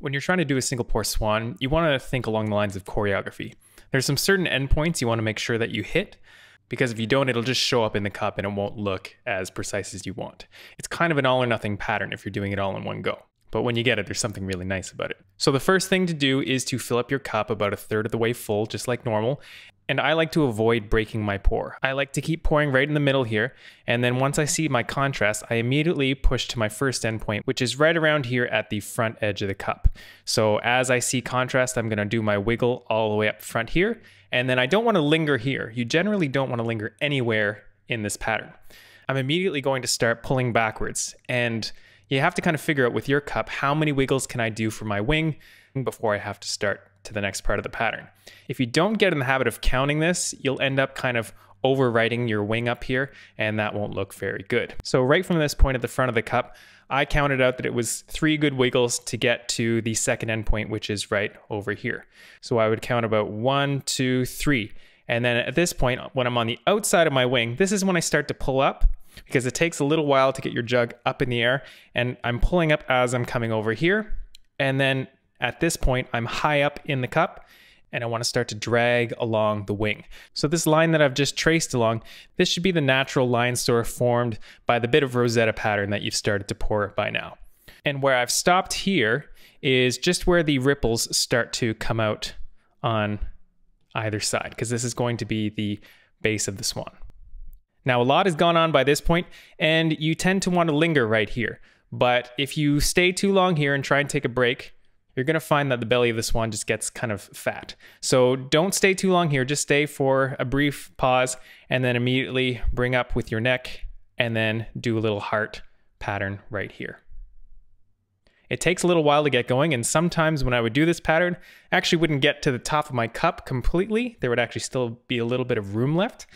When you're trying to do a single pour swan, you want to think along the lines of choreography. There's some certain endpoints you want to make sure that you hit, because if you don't, it'll just show up in the cup and it won't look as precise as you want. It's kind of an all or nothing pattern if you're doing it all in one go. But when you get it, there's something really nice about it. So the first thing to do is to fill up your cup about a third of the way full, just like normal. And I like to avoid breaking my pour. I like to keep pouring right in the middle here. And then once I see my contrast, I immediately push to my first endpoint, which is right around here at the front edge of the cup. So as I see contrast, I'm gonna do my wiggle all the way up front here. And then I don't wanna linger here. You generally don't wanna linger anywhere in this pattern. I'm immediately going to start pulling backwards. And you have to kind of figure out with your cup, how many wiggles can I do for my wing before I have to start to the next part of the pattern. If you don't get in the habit of counting this, you'll end up kind of overwriting your wing up here, and that won't look very good. So right from this point at the front of the cup, I counted out that it was three good wiggles to get to the second endpoint, which is right over here. So I would count about one, two, three. And then at this point, when I'm on the outside of my wing, this is when I start to pull up because it takes a little while to get your jug up in the air. And I'm pulling up as I'm coming over here. And then at this point, I'm high up in the cup and I want to start to drag along the wing. So this line that I've just traced along, this should be the natural line store formed by the bit of Rosetta pattern that you've started to pour by now. And where I've stopped here is just where the ripples start to come out on either side, because this is going to be the base of the swan. Now, a lot has gone on by this point, and you tend to want to linger right here. But if you stay too long here and try and take a break, you're going to find that the belly of the swan just gets kind of fat. So don't stay too long here. Just stay for a brief pause and then immediately bring up with your neck and then do a little heart pattern right here. It takes a little while to get going, and sometimes when I would do this pattern, I actually wouldn't get to the top of my cup completely. There would actually still be a little bit of room left,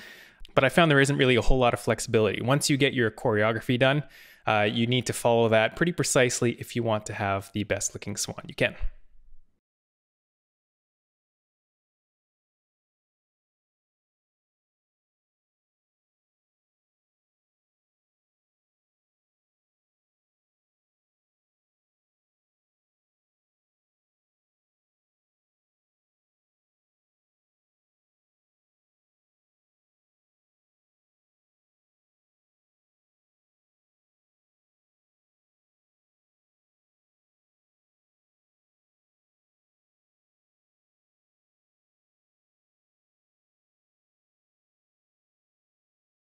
but I found there isn't really a whole lot of flexibility. Once you get your choreography done, uh, you need to follow that pretty precisely if you want to have the best looking swan you can.